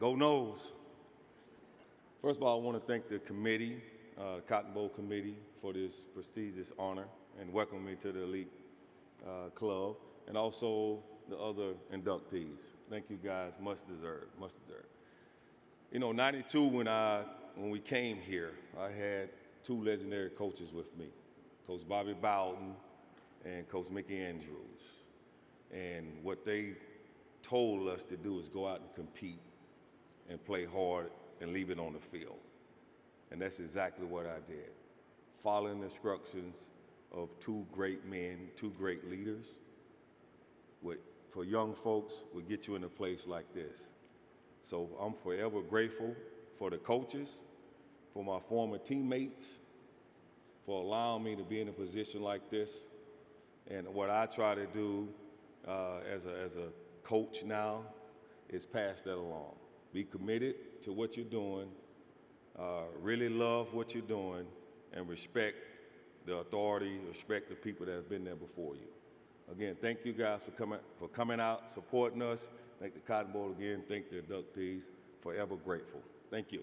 Go Noles. First of all, I want to thank the committee, uh, Cotton Bowl Committee, for this prestigious honor and welcome me to the elite uh, club, and also the other inductees. Thank you guys, much deserved, much deserved. You know, 92 when I when we came here, I had two legendary coaches with me, Coach Bobby Bowden and Coach Mickey Andrews. And what they told us to do is go out and compete and play hard and leave it on the field. And that's exactly what I did. Following the instructions of two great men, two great leaders, with, for young folks, would get you in a place like this. So I'm forever grateful for the coaches, for my former teammates, for allowing me to be in a position like this. And what I try to do uh, as, a, as a coach now is pass that along. Be committed to what you're doing, uh, really love what you're doing, and respect the authority, respect the people that have been there before you. Again, thank you guys for coming, for coming out, supporting us. Thank the Cotton Bowl again. Thank the inductees. Forever grateful. Thank you.